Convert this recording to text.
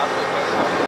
possibly